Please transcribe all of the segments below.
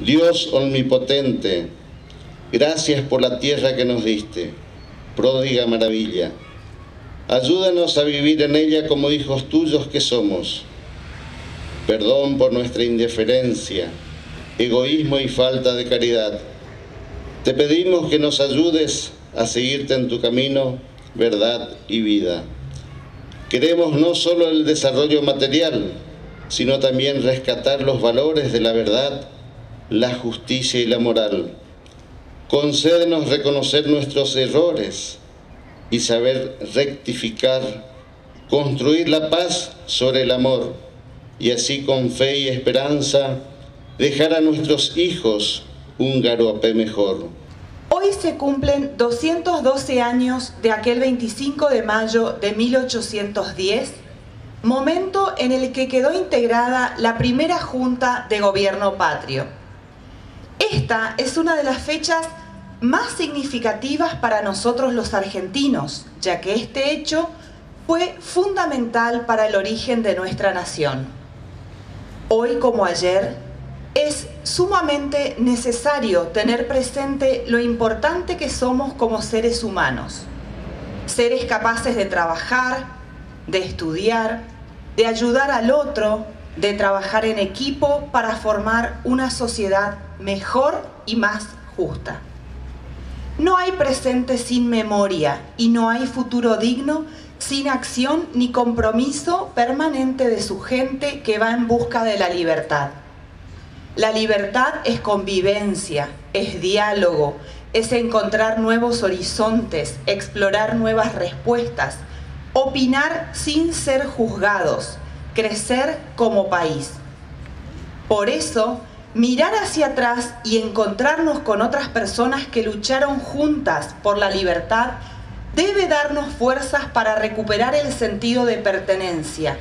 Dios omnipotente, gracias por la tierra que nos diste, pródiga maravilla. Ayúdanos a vivir en ella como hijos tuyos que somos. Perdón por nuestra indiferencia, egoísmo y falta de caridad. Te pedimos que nos ayudes a seguirte en tu camino, verdad y vida. Queremos no solo el desarrollo material, sino también rescatar los valores de la verdad, la justicia y la moral. Concédenos reconocer nuestros errores y saber rectificar, construir la paz sobre el amor y así con fe y esperanza dejar a nuestros hijos un Garoapé mejor. Hoy se cumplen 212 años de aquel 25 de mayo de 1810, momento en el que quedó integrada la primera Junta de Gobierno Patrio. Esta es una de las fechas más significativas para nosotros los argentinos, ya que este hecho fue fundamental para el origen de nuestra nación. Hoy como ayer, es sumamente necesario tener presente lo importante que somos como seres humanos. Seres capaces de trabajar, de estudiar, de ayudar al otro, de trabajar en equipo para formar una sociedad mejor y más justa. No hay presente sin memoria y no hay futuro digno sin acción ni compromiso permanente de su gente que va en busca de la libertad. La libertad es convivencia, es diálogo, es encontrar nuevos horizontes, explorar nuevas respuestas, opinar sin ser juzgados, crecer como país. Por eso, mirar hacia atrás y encontrarnos con otras personas que lucharon juntas por la libertad debe darnos fuerzas para recuperar el sentido de pertenencia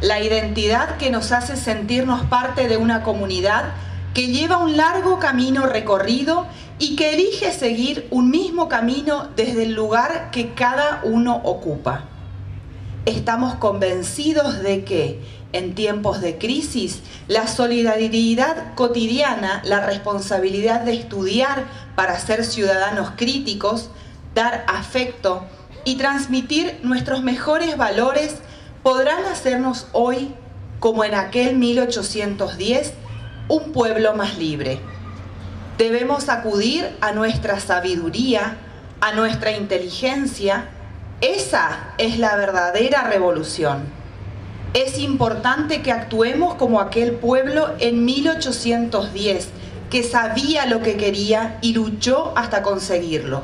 la identidad que nos hace sentirnos parte de una comunidad que lleva un largo camino recorrido y que elige seguir un mismo camino desde el lugar que cada uno ocupa. Estamos convencidos de que en tiempos de crisis, la solidaridad cotidiana, la responsabilidad de estudiar para ser ciudadanos críticos, dar afecto y transmitir nuestros mejores valores podrán hacernos hoy, como en aquel 1810, un pueblo más libre. Debemos acudir a nuestra sabiduría, a nuestra inteligencia. Esa es la verdadera revolución. Es importante que actuemos como aquel pueblo en 1810, que sabía lo que quería y luchó hasta conseguirlo.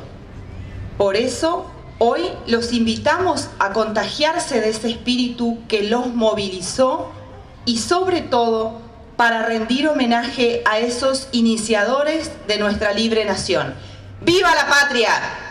Por eso Hoy los invitamos a contagiarse de ese espíritu que los movilizó y sobre todo para rendir homenaje a esos iniciadores de nuestra libre nación. ¡Viva la patria!